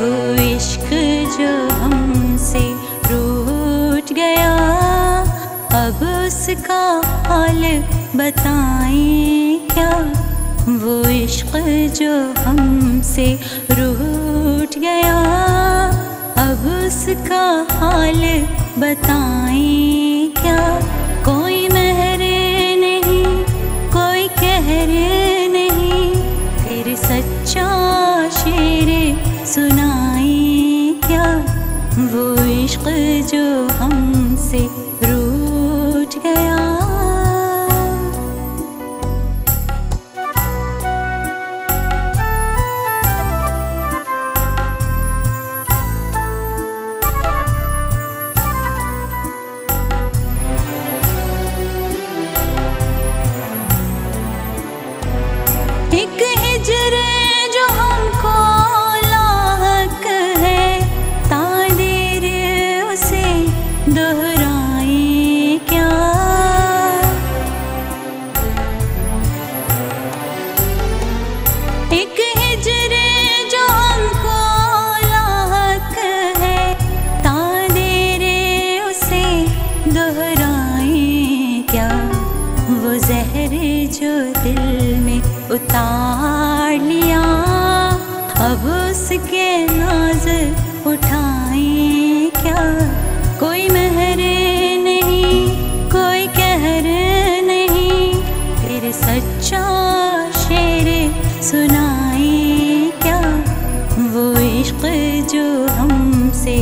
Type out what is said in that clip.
वो इश्क जो हमसे गया, अब उसका हाल बताएँ क्या? वो इश्क जो हमसे रूठ गया, अब उसका हाल बताएँ वो इश्क जो हमसे दोहराए क्या? एक हिजर जो हमको लाहक है, तादेर उसे दोहराए क्या? वो जहर जो दिल में उतार लिया, अब उसके नाज सुनाए क्या? वो इश्क जो हमसे